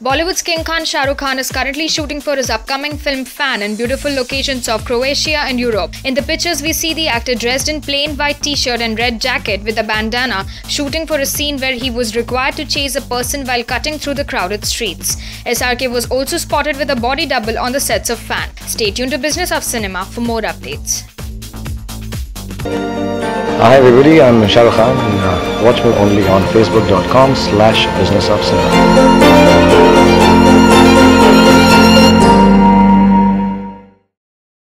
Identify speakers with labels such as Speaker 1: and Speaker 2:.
Speaker 1: Bollywood's King Khan Shahrukh Khan is currently shooting for his upcoming film Fan in beautiful locations of Croatia and Europe. In the pictures, we see the actor dressed in plain white t shirt and red jacket with a bandana, shooting for a scene where he was required to chase a person while cutting through the crowded streets. SRK was also spotted with a body double on the sets of Fan. Stay tuned to Business of Cinema for more updates.
Speaker 2: Hi everybody, I'm Shahrukh Khan. Khan. Uh, watch me only on facebook.com slash business.